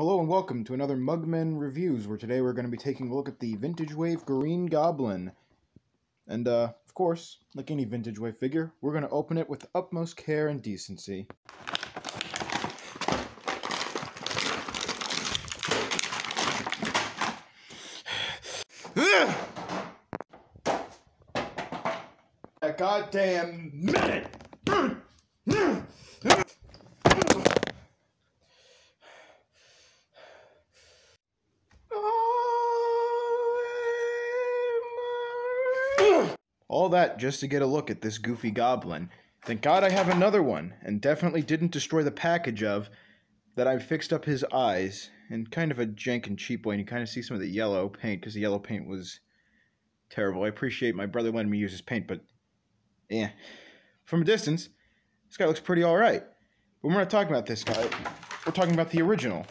Hello and welcome to another Mugg Men Reviews, where today we're going to be taking a look at the Vintage Wave Green Goblin. And, uh, of course, like any Vintage Wave figure, we're going to open it with utmost care and decency. A goddamn minute! All that just to get a look at this goofy goblin. Thank God I have another one, and definitely didn't destroy the package of that I fixed up his eyes in kind of a jank and cheap way, and you kind of see some of the yellow paint because the yellow paint was terrible. I appreciate my brother letting me use his paint, but yeah, from a distance, this guy looks pretty all right. But we're not talking about this guy. We're talking about the original.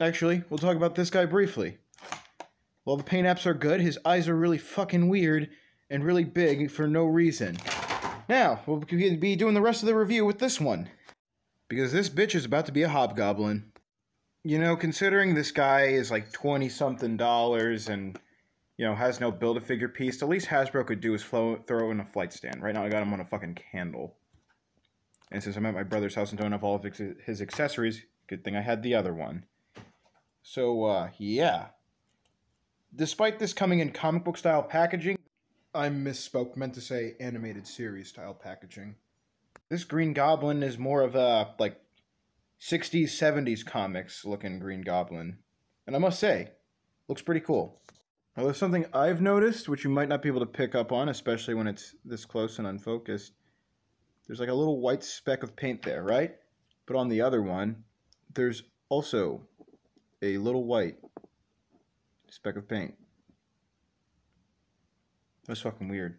Actually, we'll talk about this guy briefly. While the paint apps are good, his eyes are really fucking weird and really big for no reason. Now, we'll be doing the rest of the review with this one. Because this bitch is about to be a hobgoblin. You know, considering this guy is like 20 something dollars and, you know, has no build a figure piece, the least Hasbro could do is flow, throw in a flight stand. Right now, I got him on a fucking candle. And since I'm at my brother's house and don't have all of his accessories, good thing I had the other one. So, uh, yeah. Despite this coming in comic book style packaging, I misspoke, meant to say animated series style packaging. This Green Goblin is more of a, like, 60s, 70s comics looking Green Goblin. And I must say, looks pretty cool. Now, there's something I've noticed, which you might not be able to pick up on, especially when it's this close and unfocused. There's like a little white speck of paint there, right? But on the other one, there's also a little white speck of paint. That's fucking weird.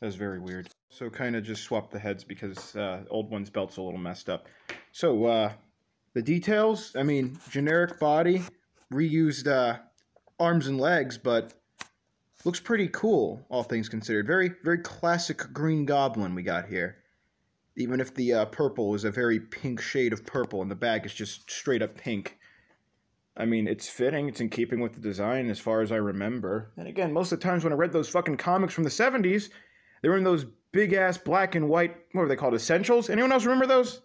That's very weird. So kind of just swapped the heads because uh, old one's belt's a little messed up. So uh, the details, I mean, generic body, reused uh, arms and legs, but looks pretty cool, all things considered. Very, very classic Green Goblin we got here. Even if the uh, purple is a very pink shade of purple and the bag is just straight up pink. I mean, it's fitting. It's in keeping with the design as far as I remember. And again, most of the times when I read those fucking comics from the 70s, they were in those big ass black and white, what were they called? Essentials? Anyone else remember those?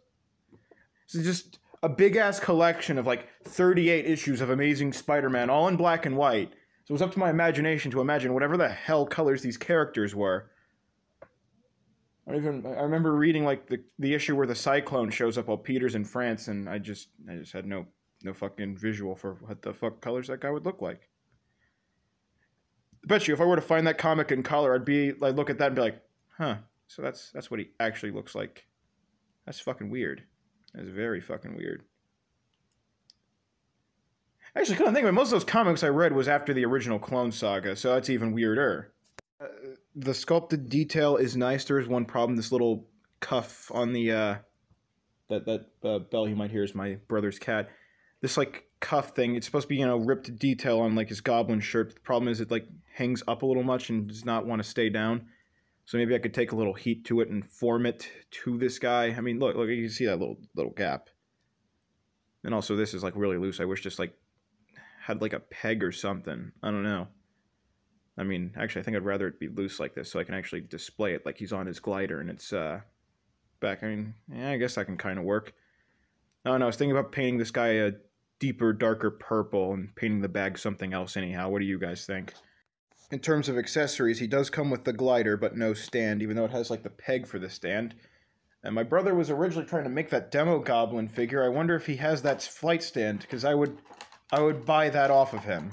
It's just a big ass collection of like 38 issues of Amazing Spider Man, all in black and white. So it was up to my imagination to imagine whatever the hell colors these characters were. I even I remember reading like the the issue where the cyclone shows up while Peter's in France, and I just I just had no no fucking visual for what the fuck colors that guy would look like. I bet you if I were to find that comic in color, I'd be like look at that and be like, huh. So that's that's what he actually looks like. That's fucking weird. That's very fucking weird. Actually, think of it. Most of those comics I read was after the original Clone Saga, so that's even weirder. Uh, the sculpted detail is nice. There is one problem. This little cuff on the uh, that that uh, bell you might hear is my brother's cat this like cuff thing. It's supposed to be you know ripped detail on like his goblin shirt. The problem is it like hangs up a little much and does not want to stay down. So maybe I could take a little heat to it and form it to this guy. I mean, look, look, you can see that little little gap. And also, this is like really loose. I wish just like had like a peg or something. I don't know. I mean, actually, I think I'd rather it be loose like this so I can actually display it like he's on his glider and it's uh back. I mean, yeah, I guess that can kind of work. Oh no, I was thinking about painting this guy a deeper, darker purple and painting the bag something else anyhow. What do you guys think? In terms of accessories, he does come with the glider, but no stand, even though it has like the peg for the stand. And my brother was originally trying to make that Demogoblin figure. I wonder if he has that flight stand, because I would I would buy that off of him.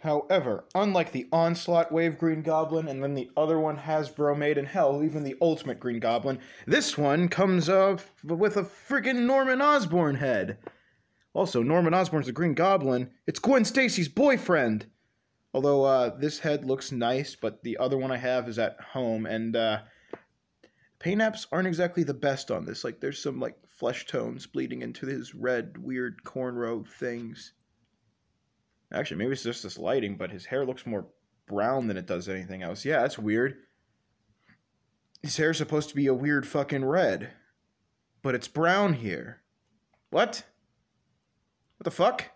However, unlike the Onslaught Wave Green Goblin and then the other one Hasbro made, and hell, even the Ultimate Green Goblin, this one comes up with a freaking Norman Osborn head. Also, Norman Osborn's the Green Goblin. It's Gwen Stacy's boyfriend. Although uh, this head looks nice, but the other one I have is at home, and uh, paint apps aren't exactly the best on this. Like, there's some like flesh tones bleeding into his red, weird cornrow things. Actually, maybe it's just this lighting, but his hair looks more brown than it does anything else. Yeah, that's weird. His hair's supposed to be a weird fucking red, but it's brown here. What? What the fuck?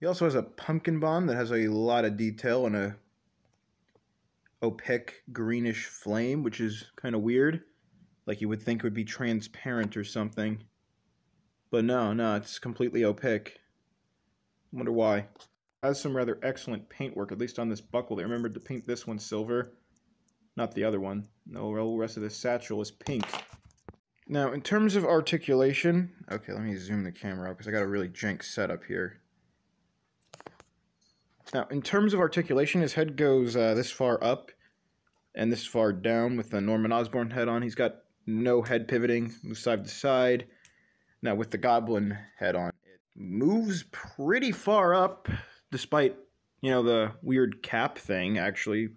He also has a pumpkin bomb that has a lot of detail and a opaque greenish flame, which is kind of weird. Like you would think would be transparent or something. But no, no, it's completely opaque. Wonder why. Has some rather excellent paintwork, at least on this buckle. They remembered to paint this one silver, not the other one. No, the rest of the satchel is pink. Now, in terms of articulation, okay, let me zoom the camera out because I got a really jank setup here. Now, in terms of articulation, his head goes uh, this far up and this far down with the Norman Osborn head on. He's got no head pivoting, moves side to side. Now, with the Goblin head on, it moves pretty far up, despite, you know, the weird cap thing, actually,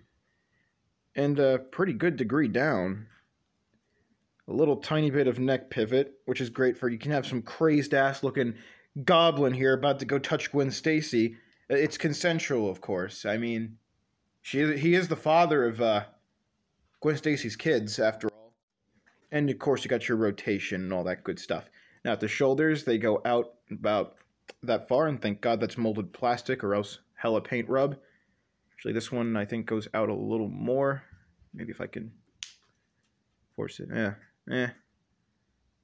and a pretty good degree down a little tiny bit of neck pivot, which is great for you can have some crazed ass looking goblin here about to go touch Gwen Stacy. It's consensual, of course. I mean, she he is the father of uh, Gwen Stacy's kids, after all. And of course, you got your rotation and all that good stuff. Now, at the shoulders, they go out about that far, and thank God that's molded plastic, or else hella paint rub. Actually, this one I think goes out a little more. Maybe if I can force it. Yeah, Eh,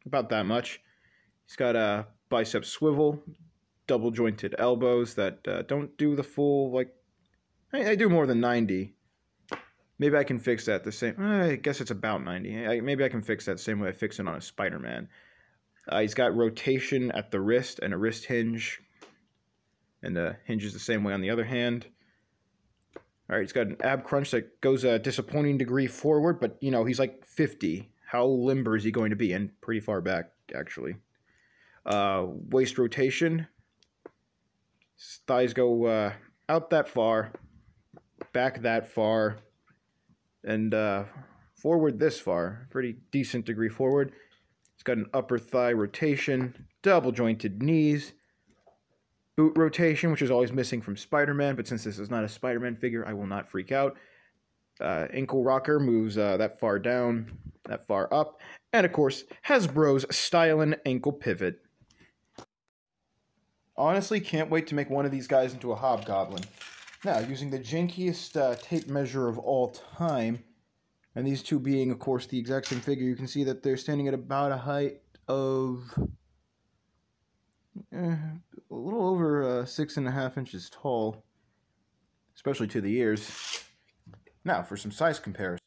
about that much. He's got a bicep swivel, double jointed elbows that uh, don't do the full, like, I, I, do more than 90. Maybe I can fix that the same, I guess it's about 90. I, maybe I can fix that same way I fix it on a Spider-Man. Uh, he's got rotation at the wrist and a wrist hinge, and the hinge is the same way on the other hand. All right, he's got an ab crunch that goes a disappointing degree forward, but you know he's like 50 how limber is he going to be? And pretty far back, actually. Uh, waist rotation. Thighs go uh, out that far, back that far, and uh, forward this far. Pretty decent degree forward. It's got an upper thigh rotation, double jointed knees, boot rotation, which is always missing from Spider Man, but since this is not a Spider Man figure, I will not freak out. Uh, ankle rocker moves uh, that far down, that far up, and of course, Hasbro's Stylin' Ankle Pivot. Honestly, can't wait to make one of these guys into a Hobgoblin. Now, using the jankiest uh, tape measure of all time, and these two being, of course, the exact same figure, you can see that they're standing at about a height of eh, a little over uh, six and a half inches tall, especially to the ears. Now for some size comparisons.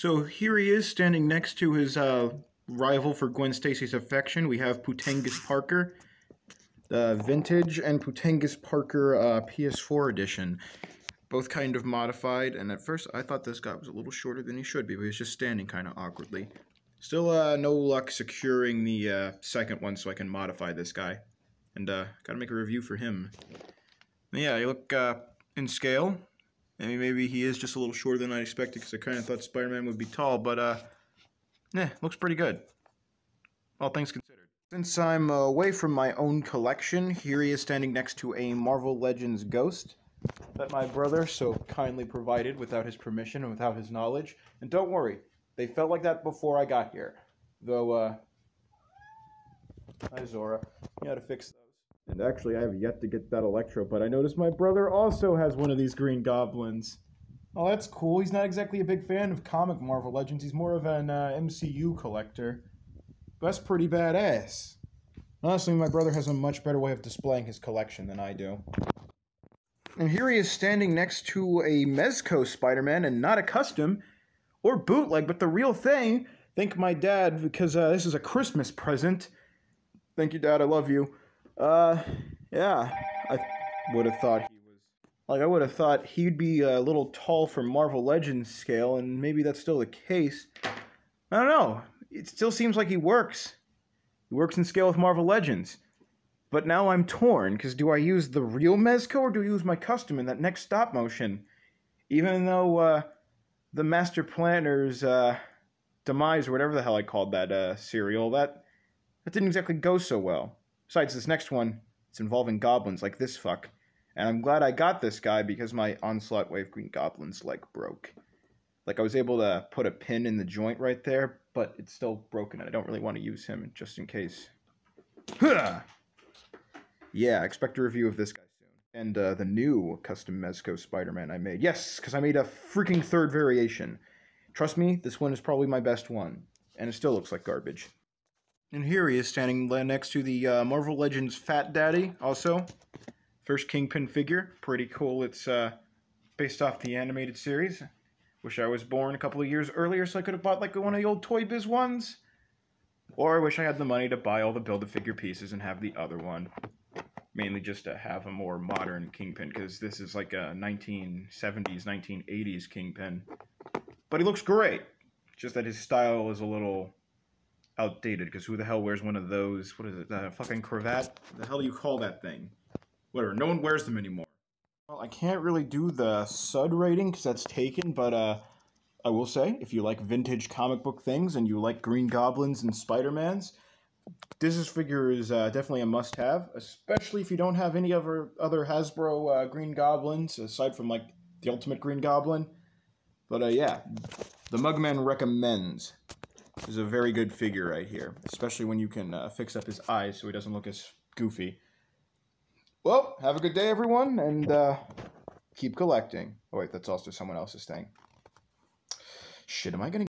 So here he is standing next to his uh, rival for Gwen Stacy's affection. We have Pootangus Parker, the vintage and Pootangus Parker uh, PS4 edition. Both kind of modified, and at first I thought this guy was a little shorter than he should be, but he was just standing kind of awkwardly. Still uh, no luck securing the uh, second one so I can modify this guy. And uh, gotta make a review for him. Yeah, you look uh, in scale. I mean, maybe he is just a little shorter than I expected because I kind of thought Spider-Man would be tall, but uh, yeah, looks pretty good. All things considered. Since I'm away from my own collection, here he is standing next to a Marvel Legends Ghost that my brother so kindly provided without his permission and without his knowledge. And don't worry, they felt like that before I got here. Though, uh, hi Zora, you got to fix and actually, I have yet to get that Electro, but I noticed my brother also has one of these Green Goblins. Oh, that's cool. He's not exactly a big fan of comic Marvel Legends. He's more of an uh, MCU collector. But that's pretty badass. Honestly, my brother has a much better way of displaying his collection than I do. And here he is standing next to a Mezco Spider-Man, and not a custom or bootleg, but the real thing. Thank my dad, because uh, this is a Christmas present. Thank you, Dad. I love you. Uh, yeah, I would have thought he was like I would have thought he'd be a little tall for Marvel Legends scale, and maybe that's still the case. I don't know. It still seems like he works. He works in scale with Marvel Legends. But now I'm torn, because do I use the real Mezco or do I use my custom in that next stop motion? Even though uh, the Master Planner's uh, demise, or whatever the hell I called that uh, serial, that, that didn't exactly go so well. Besides, this next one, it's involving goblins like this fuck. And I'm glad I got this guy because my Onslaught Wave Green Goblin's like broke. Like, I was able to put a pin in the joint right there, but it's still broken, and I don't really want to use him just in case. yeah, expect a review of this guy soon. And uh, the new custom Mezco Spider-Man I made. Yes, because I made a freaking third variation. Trust me, this one is probably my best one. And it still looks like garbage. And here he is standing next to the uh, Marvel Legends Fat Daddy, also. First Kingpin figure. Pretty cool. It's uh, based off the animated series. Wish I was born a couple of years earlier so I could have bought like one of the old Toy Biz ones. Or I wish I had the money to buy all the Build-A-Figure pieces and have the other one. Mainly just to have a more modern Kingpin, because this is like a 1970s, 1980s Kingpin. But he looks great. Just that his style is a little outdated, because who the hell wears one of those, what is it, that fucking cravat? What the hell do you call that thing? Whatever, no one wears them anymore. Well, I can't really do the SUD rating, because that's taken, but, uh, I will say, if you like vintage comic book things and you like Green Goblins and Spider-Mans, this figure is uh, definitely a must-have, especially if you don't have any other other Hasbro uh, Green Goblins aside from like the Ultimate Green Goblin. But uh, yeah, the Mugman recommends. Is a very good figure right here, especially when you can uh, fix up his eyes so he doesn't look as goofy. Well, have a good day, everyone, and uh, keep collecting. Oh wait, that's also someone else's thing. Shit, am I gonna